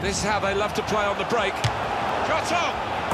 This is how they love to play on the break. Shot on!